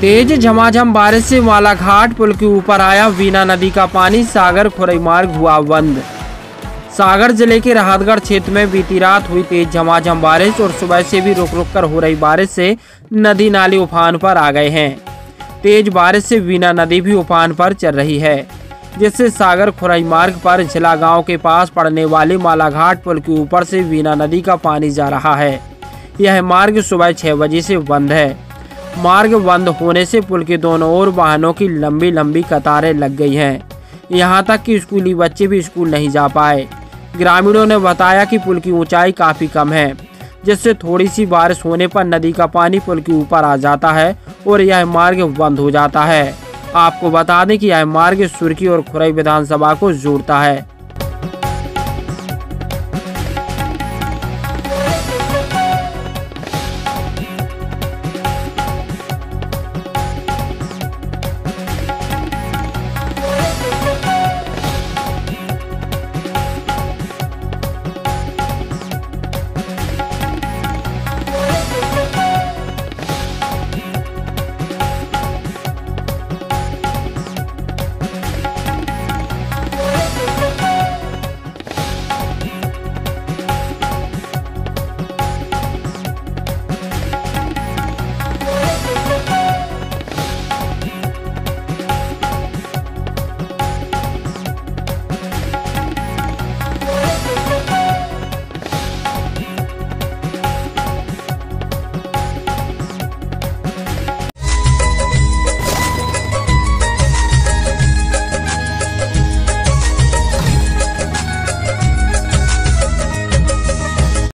तेज झमाझम बारिश से मालाघाट पुल के ऊपर आया वीना नदी का पानी, सागर खुरई मार्ग हुआ बंद। सागर ज़िले के राहतगढ़ क्षेत्र में बीती रात हुई तेज झमाझम बारिश और सुबह से भी रुक रुक कर हो रही बारिश से नदी नाले उफान पर आ गए हैं। तेज बारिश से वीना नदी भी उफान पर चल रही है, जिससे सागर खुरई मार्ग पर झिला गाँव के पास पड़ने वाले मालाघाट पुल के ऊपर से वीना नदी का पानी जा रहा है। यह मार्ग सुबह छह बजे से बंद है। मार्ग बंद होने से पुल के दोनों ओर वाहनों की लंबी लंबी कतारें लग गई हैं। यहाँ तक कि स्कूली बच्चे भी स्कूल नहीं जा पाए। ग्रामीणों ने बताया कि पुल की ऊंचाई काफ़ी कम है, जिससे थोड़ी सी बारिश होने पर नदी का पानी पुल के ऊपर आ जाता है और यह मार्ग बंद हो जाता है। आपको बता दें कि यह मार्ग सुर्खी और खुरई विधानसभा को जोड़ता है।